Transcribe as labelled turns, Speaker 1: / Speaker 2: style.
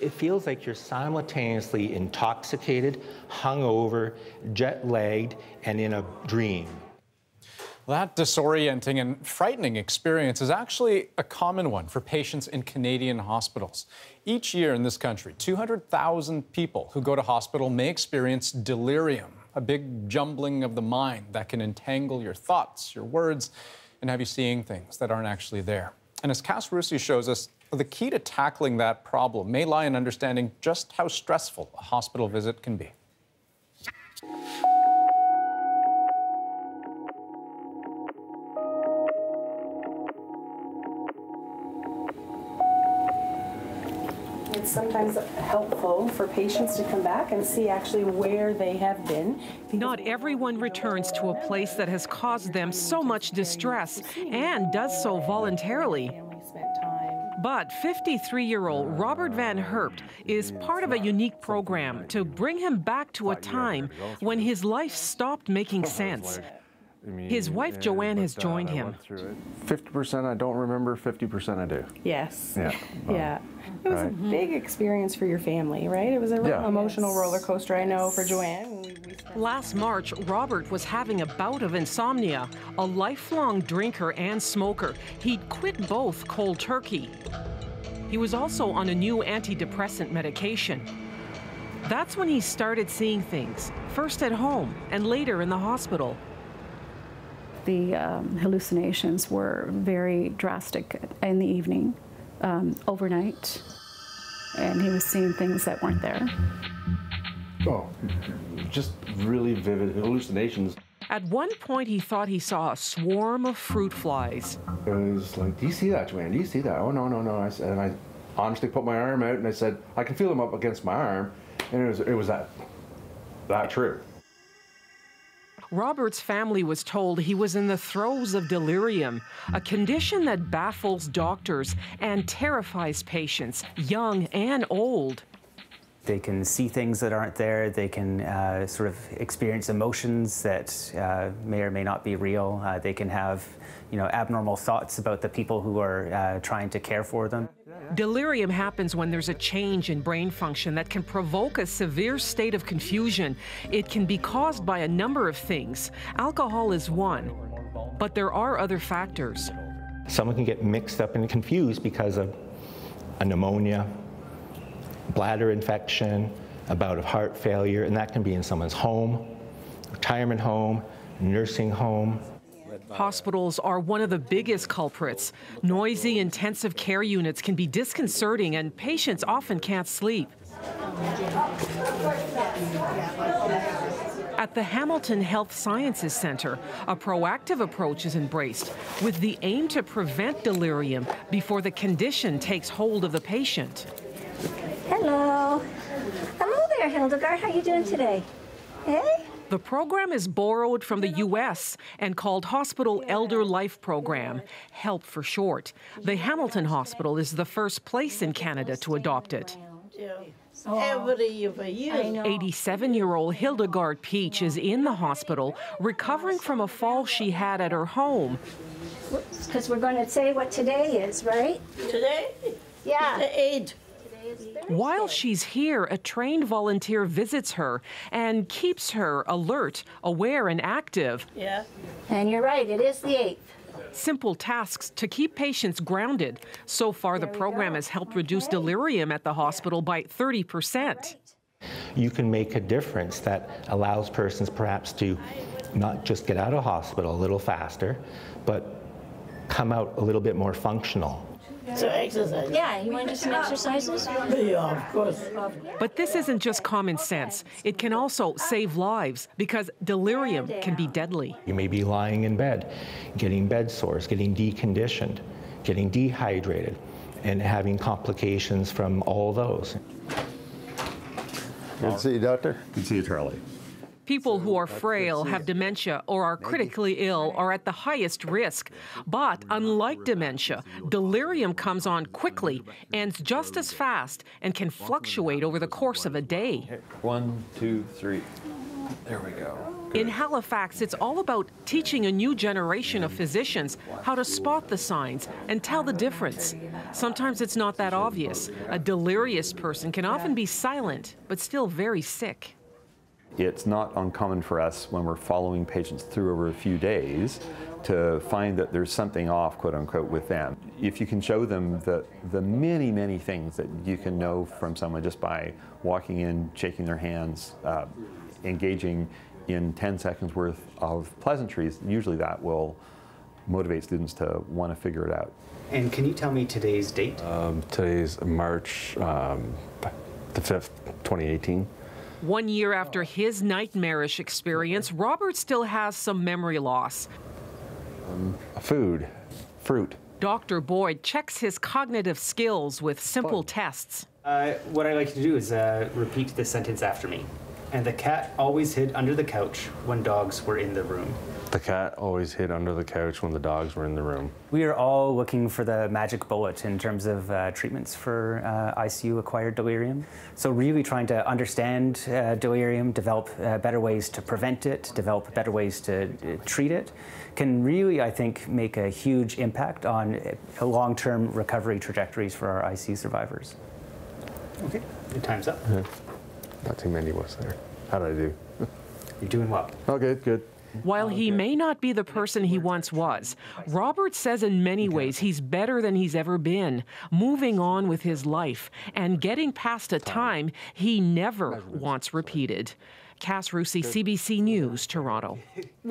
Speaker 1: It feels like you're simultaneously intoxicated, hungover, jet lagged, and in a dream.
Speaker 2: That disorienting and frightening experience is actually a common one for patients in Canadian hospitals. Each year in this country, 200,000 people who go to hospital may experience delirium, a big jumbling of the mind that can entangle your thoughts, your words, and have you seeing things that aren't actually there. And as Kas Roussy shows us, the key to tackling that problem may lie in understanding just how stressful a hospital visit can be.
Speaker 3: It's sometimes helpful for patients to come back and see actually where they have been.
Speaker 4: Not everyone returns to a place that has caused them so much distress and does so voluntarily. But 53 year old Robert Van Herpt is part of a unique program to bring him back to a time when his life stopped making sense. His wife Joanne has joined him.
Speaker 5: 50% I don't remember, 50% I do.
Speaker 3: Yes.
Speaker 5: Yeah.
Speaker 3: Yeah. It was a big experience for your family, right? It was a real
Speaker 5: Yeah.
Speaker 3: emotional roller coaster, I know, for Joanne.
Speaker 4: Last March, Robert was having a bout of insomnia. A lifelong drinker and smoker, he'd quit both cold turkey. He was also on a new antidepressant medication. That's when he started seeing things, first at home and later in the hospital.
Speaker 6: The um, hallucinations were very drastic in the evening, um, overnight, and he was seeing things that weren't there.
Speaker 5: Oh, just really vivid hallucinations.
Speaker 4: At one point, he thought he saw a swarm of fruit flies.
Speaker 5: It was like, do you see that, Joanne? Do you see that? Oh, no, no, no. I said, and I honestly put my arm out and I said, I can feel them up against my arm. And it was, it was that, that true.
Speaker 4: Robert's family was told he was in the throes of delirium, a condition that baffles doctors and terrifies patients, young and old.
Speaker 7: They can see things that aren't there. They can uh, sort of experience emotions that uh, may or may not be real. Uh, they can have, you know, abnormal thoughts about the people who are uh, trying to care for them.
Speaker 4: Delirium happens when there's a change in brain function that can provoke a severe state of confusion. It can be caused by a number of things. Alcohol is one, but there are other factors.
Speaker 1: Someone can get mixed up and confused because of a pneumonia, bladder infection, a bout of heart failure, and that can be in someone's home, retirement home, nursing home.
Speaker 4: Hospitals are one of the biggest culprits. Noisy intensive care units can be disconcerting, and patients often can't sleep. At the Hamilton Health Sciences Center, a proactive approach is embraced with the aim to prevent delirium before the condition takes hold of the patient.
Speaker 8: Hello. Hello there, Hildegard. How are you doing today? Hey?
Speaker 4: The program is borrowed from the U.S. and called Hospital Elder Life Program, HELP for short. The Hamilton Hospital is the first place in Canada to adopt it.
Speaker 9: Every year
Speaker 4: 87 year old Hildegard Peach is in the hospital recovering from a fall she had at her home.
Speaker 8: Because we're going to say what today is, right?
Speaker 9: Today,
Speaker 8: Yeah.
Speaker 9: the eight.
Speaker 4: While she's here, a trained volunteer visits her and keeps her alert, aware, and active.
Speaker 9: Yeah.
Speaker 8: And you're right, it is the 8th.
Speaker 4: Simple tasks to keep patients grounded. So far, the program has helped reduce delirium at the hospital by 30%.
Speaker 1: You can make a difference that allows persons perhaps to not just get out of hospital a little faster, but come out a little bit more functional.
Speaker 9: So exercise.
Speaker 8: Yeah, you want to do some exercises?
Speaker 9: Yeah, of course.
Speaker 4: But this isn't just common sense. It can also save lives because delirium can be deadly.
Speaker 1: You may be lying in bed, getting bed sores, getting deconditioned, getting dehydrated, and having complications from all those.
Speaker 10: Good to see you, Doctor.
Speaker 5: Good to see you, Charlie.
Speaker 4: People who are frail, have dementia, or are critically ill are at the highest risk. But unlike dementia, delirium comes on quickly, ends just as fast, and can fluctuate over the course of a day.
Speaker 10: One, two, three.
Speaker 5: There we go.
Speaker 4: In Halifax, it's all about teaching a new generation of physicians how to spot the signs and tell the difference. Sometimes it's not that obvious. A delirious person can often be silent, but still very sick.
Speaker 10: It's not uncommon for us when we're following patients through over a few days to find that there's something off, quote unquote, with them. If you can show them the, the many, many things that you can know from someone just by walking in, shaking their hands, uh, engaging in 10 seconds worth of pleasantries, usually that will motivate students to want to figure it out.
Speaker 7: And can you tell me today's date?
Speaker 5: Um, today's March um, the 5th, 2018.
Speaker 4: One year after his nightmarish experience, Robert still has some memory loss.
Speaker 5: Um, food, fruit.
Speaker 4: Dr. Boyd checks his cognitive skills with simple tests.
Speaker 7: Uh, what I like to do is uh, repeat this sentence after me. And the cat always hid under the couch when dogs were in the room.
Speaker 5: The cat always hid under the couch when the dogs were in the room.
Speaker 7: We are all looking for the magic bullet in terms of uh, treatments for uh, ICU acquired delirium. So, really trying to understand uh, delirium, develop uh, better ways to prevent it, develop better ways to uh, treat it, can really, I think, make a huge impact on uh, long term recovery trajectories for our ICU survivors. Okay, your time's up.
Speaker 5: Yeah. Not too many was there. How did I do?
Speaker 7: You're doing well.
Speaker 5: Okay, good.
Speaker 4: While he may not be the person he once was, Robert says in many ways he's better than he's ever been, moving on with his life and getting past a time he never wants repeated. Kas Roussy, CBC News, Toronto.